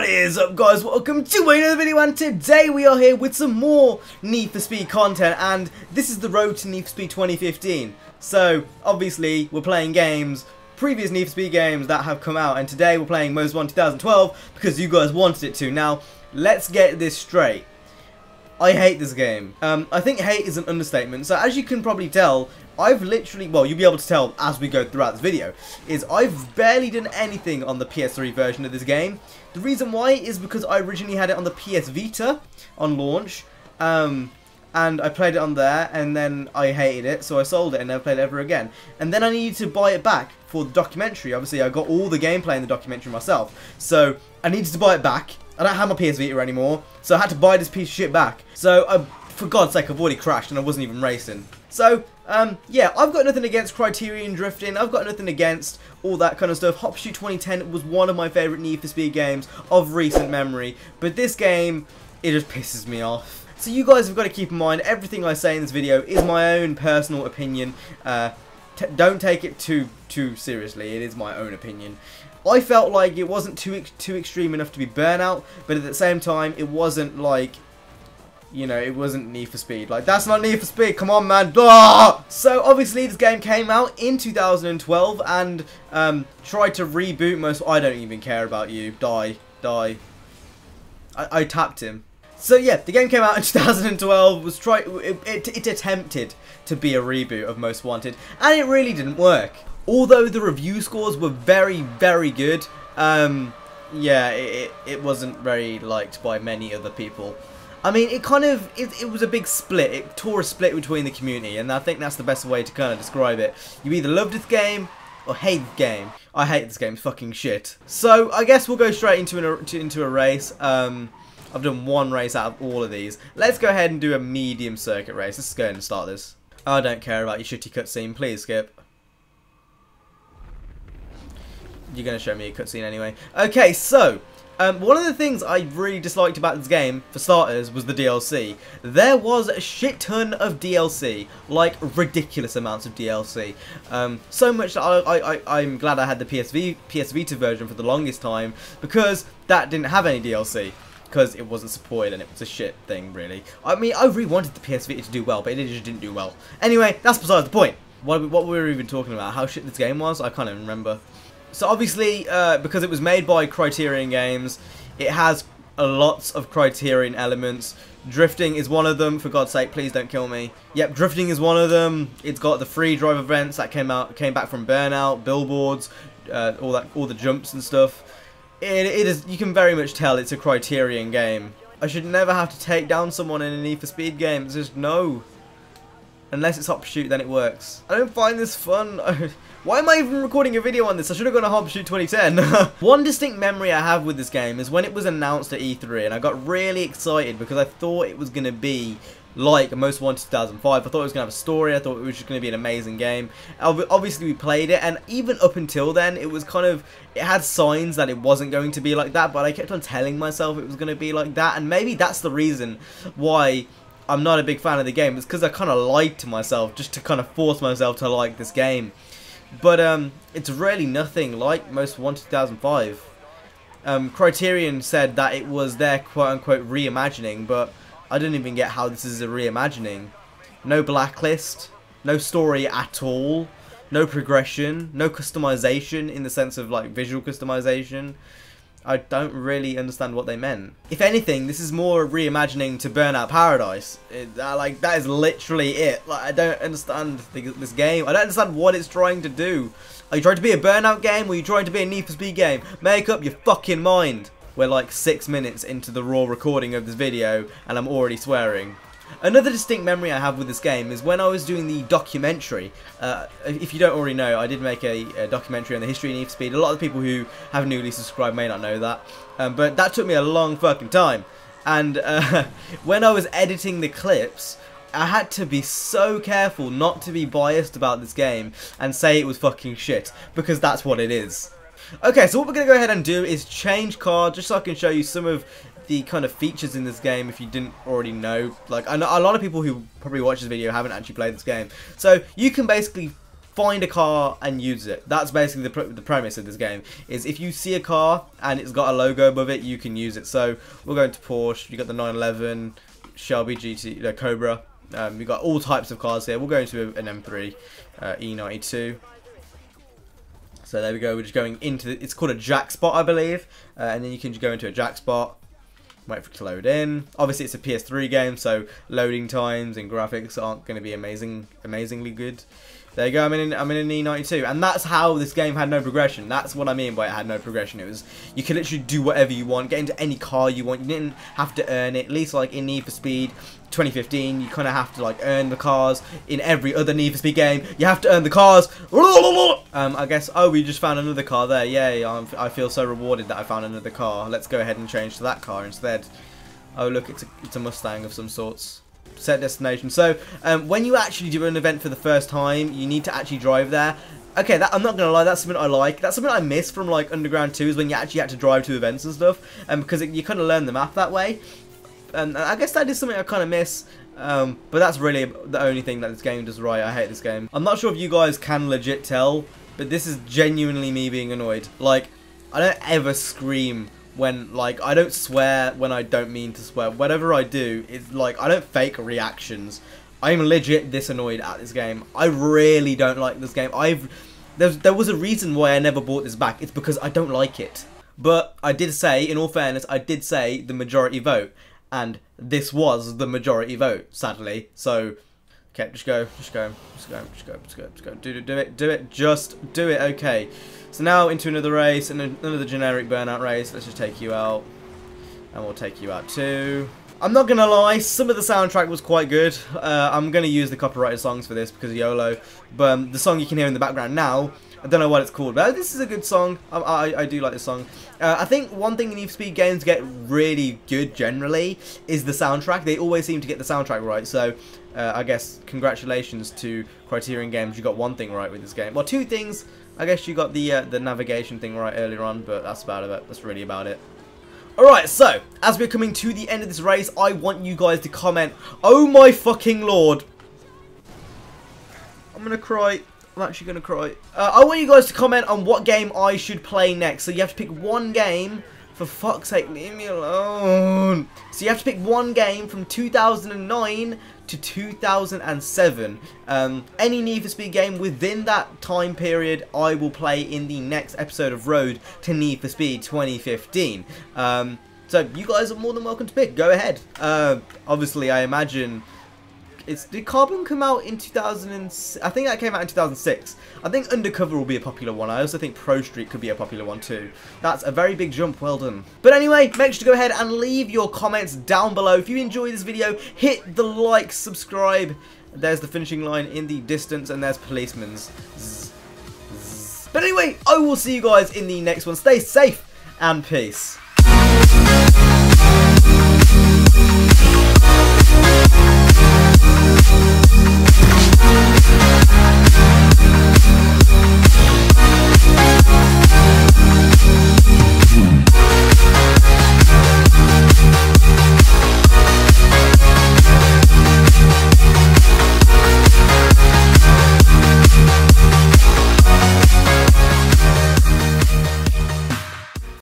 What is up guys, welcome to another video and today we are here with some more Need for Speed content and this is the road to Need for Speed 2015. So obviously we're playing games, previous Need for Speed games that have come out and today we're playing Most Wanted 2012 because you guys wanted it to. Now let's get this straight. I hate this game. Um, I think hate is an understatement. So as you can probably tell, I've literally, well, you'll be able to tell as we go throughout this video, is I've barely done anything on the PS3 version of this game. The reason why is because I originally had it on the PS Vita on launch, um, and I played it on there, and then I hated it, so I sold it and never played it ever again. And then I needed to buy it back for the documentary. Obviously, I got all the gameplay in the documentary myself, so I needed to buy it back. I don't have my PS Vita anymore, so I had to buy this piece of shit back. So, uh, for God's sake, I've already crashed and I wasn't even racing. So, um, yeah, I've got nothing against Criterion Drifting. I've got nothing against all that kind of stuff. Hot Pursuit 2010 was one of my favourite Need for Speed games of recent memory. But this game, it just pisses me off. So you guys have got to keep in mind, everything I say in this video is my own personal opinion. Uh, don't take it too too seriously. It is my own opinion. I felt like it wasn't too too extreme enough to be burnout, but at the same time, it wasn't like you know, it wasn't Need for Speed. Like, that's not Need for Speed. Come on, man. Ah! So, obviously, this game came out in 2012 and um, tried to reboot most... I don't even care about you. Die. Die. I, I tapped him. So, yeah, the game came out in 2012. Was try it, it, it attempted to be a reboot of Most Wanted, and it really didn't work although the review scores were very, very good, um, yeah, it, it wasn't very liked by many other people. I mean, it kind of, it, it was a big split. It tore a split between the community, and I think that's the best way to kind of describe it. You either love this game, or hate the game. I hate this game, fucking shit. So, I guess we'll go straight into, an, into a race. Um, I've done one race out of all of these. Let's go ahead and do a medium circuit race. Let's go ahead and start this. I don't care about your shitty cutscene, please skip. you're going to show me a cutscene anyway. Okay, so, um, one of the things I really disliked about this game, for starters, was the DLC. There was a shit ton of DLC, like ridiculous amounts of DLC. Um, so much that I, I, am glad I had the PSV, PS Vita version for the longest time, because that didn't have any DLC. Because it wasn't supported and it was a shit thing, really. I mean, I really wanted the PS Vita to do well, but it just didn't do well. Anyway, that's besides the point. What, what were we even talking about? How shit this game was? I can't even remember. So obviously, uh, because it was made by Criterion Games, it has a lots of Criterion elements. Drifting is one of them, for God's sake, please don't kill me. Yep, drifting is one of them. It's got the free drive events that came out, came back from Burnout, billboards, uh, all that, all the jumps and stuff. It, it is, you can very much tell it's a Criterion game. I should never have to take down someone in a Need for Speed game. It's just no. Unless it's Hot Pursuit, then it works. I don't find this fun. Why am I even recording a video on this? I should have gone to Hot Pursuit 2010. One distinct memory I have with this game is when it was announced at E3 and I got really excited because I thought it was going to be like Most Wanted 2005. I thought it was going to have a story. I thought it was just going to be an amazing game. Obviously, we played it, and even up until then, it was kind of... It had signs that it wasn't going to be like that, but I kept on telling myself it was going to be like that, and maybe that's the reason why I'm not a big fan of the game. It's because I kind of lied to myself just to kind of force myself to like this game. But um, it's really nothing like Most Wanted 2005. Um, Criterion said that it was their quote-unquote reimagining, but I don't even get how this is a reimagining. No blacklist, no story at all, no progression, no customization in the sense of like visual customization. I don't really understand what they meant. If anything, this is more reimagining to Burnout Paradise. It, uh, like, that is literally it. Like, I don't understand the, this game. I don't understand what it's trying to do. Are you trying to be a Burnout game or are you trying to be a Need for Speed game? Make up your fucking mind. We're like six minutes into the raw recording of this video and I'm already swearing. Another distinct memory I have with this game is when I was doing the documentary. Uh, if you don't already know, I did make a, a, documentary on the history of Need for Speed. A lot of people who have newly subscribed may not know that. Um, but that took me a long fucking time. And uh, when I was editing the clips, I had to be so careful not to be biased about this game and say it was fucking shit. Because that's what it is. Okay, so what we're going to go ahead and do is change car just so I can show you some of the kind of features in this game if you didn't already know. Like, I know a lot of people who probably watch this video haven't actually played this game. So, you can basically find a car and use it. That's basically the, pr the premise of this game. Is if you see a car and it's got a logo above it, you can use it. So we're going to Porsche. You got the 911, Shelby GT, the Cobra. Um, we got all types of cars here. We'll go into an M3 uh, E92. So there we go. We're just going into the, it's called a jack spot, I believe, uh, and then you can just go into a jack spot. Wait for it to load in. Obviously, it's a PS3 game, so loading times and graphics aren't going to be amazing, amazingly good. There you go, I'm in, I'm in an E92. And that's how this game had no progression. That's what I mean by it had no progression. It was, you could literally do whatever you want, get into any car you want. You didn't have to earn it. At least like in Need for Speed 2015, you kind of have to like earn the cars. In every other Need for Speed game, you have to earn the cars. Um, I guess, oh, we just found another car there. Yay, I'm, I feel so rewarded that I found another car. Let's go ahead and change to that car instead. Oh, look, it's a, it's a Mustang of some sorts set destination. So um, when you actually do an event for the first time, you need to actually drive there. Okay, that, I'm not gonna lie, that's something I like. That's something I miss from like Underground 2 is when you actually had to drive to events and stuff, and um, because it, you kind of learn the map that way. And I guess that is something I kind of miss. Um, but that's really the only thing that this game does right. I hate this game. I'm not sure if you guys can legit tell, but this is genuinely me being annoyed. Like, I don't ever scream when like I don't swear when I don't mean to swear. Whatever I do, it's like I don't fake reactions. I'm legit this annoyed at this game. I really don't like this game. I've there's, there was a reason why I never bought this back. It's because I don't like it. But I did say, in all fairness, I did say the majority vote, and this was the majority vote, sadly. So, okay, just go, just go, just go, just go, just go, just go. Do, do it, do it, just do it. Okay. So now into another race, and another generic burnout race. Let's just take you out. And we'll take you out too. I'm not gonna lie, some of the soundtrack was quite good. Uh, I'm gonna use the copyrighted songs for this because of YOLO. But um, the song you can hear in the background now, I don't know what it's called, but this is a good song. I, I, I do like this song. Uh, I think one thing Need for Speed games get really good generally is the soundtrack. They always seem to get the soundtrack right. So uh, I guess congratulations to Criterion Games. You got one thing right with this game. Well, two things. I guess you got the uh, the navigation thing right earlier on, but that's about it. That's really about it. Alright, so, as we're coming to the end of this race, I want you guys to comment, Oh my fucking lord. I'm gonna cry. I'm actually gonna cry. Uh, I want you guys to comment on what game I should play next. So you have to pick one game. For fuck's sake, leave me alone. So you have to pick one game from 2009 to 2007. Um, any Need for Speed game within that time period, I will play in the next episode of Road to Need for Speed 2015. Um, so you guys are more than welcome to pick. Go ahead. Uh, obviously, I imagine it's did Carbon come out in 2000? I think that came out in 2006. I think Undercover will be a popular one. I also think Pro Street could be a popular one too. That's a very big jump. Well done. But anyway, make sure to go ahead and leave your comments down below. If you enjoyed this video, hit the like, subscribe. There's the finishing line in the distance, and there's policemen's. But anyway, I will see you guys in the next one. Stay safe and peace.